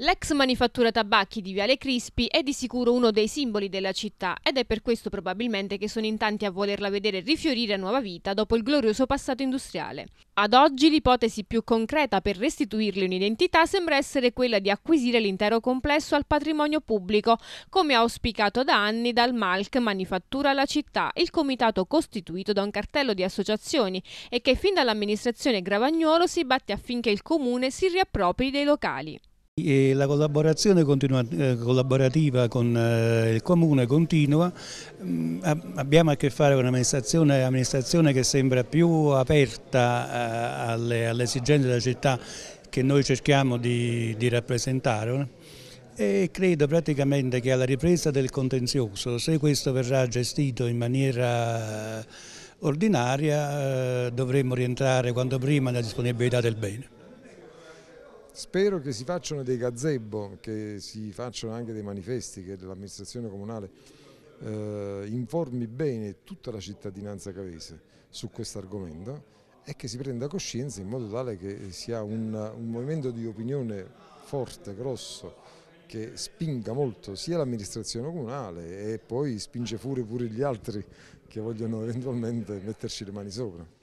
L'ex manifattura tabacchi di Viale Crispi è di sicuro uno dei simboli della città ed è per questo probabilmente che sono in tanti a volerla vedere rifiorire a nuova vita dopo il glorioso passato industriale. Ad oggi l'ipotesi più concreta per restituirgli un'identità sembra essere quella di acquisire l'intero complesso al patrimonio pubblico, come auspicato da anni dal MALC Manifattura la città, il comitato costituito da un cartello di associazioni e che fin dall'amministrazione Gravagnolo si batte affinché il comune si riappropri dei locali. E la collaborazione continua, eh, collaborativa con eh, il Comune continua, mm, abbiamo a che fare con un'amministrazione che sembra più aperta eh, alle, alle, esigenze della città che noi cerchiamo di, di rappresentare e credo praticamente che alla ripresa del contenzioso, se questo verrà gestito in maniera ordinaria, dovremmo rientrare quanto prima nella disponibilità del bene. Spero che si facciano dei gazebo, che si facciano anche dei manifesti, che l'amministrazione comunale eh, informi bene tutta la cittadinanza cavese su questo argomento e che si prenda coscienza in modo tale che sia un, un movimento di opinione forte, grosso, che spinga molto sia l'amministrazione comunale e poi spinge fuori pure gli altri che vogliono eventualmente metterci le mani sopra.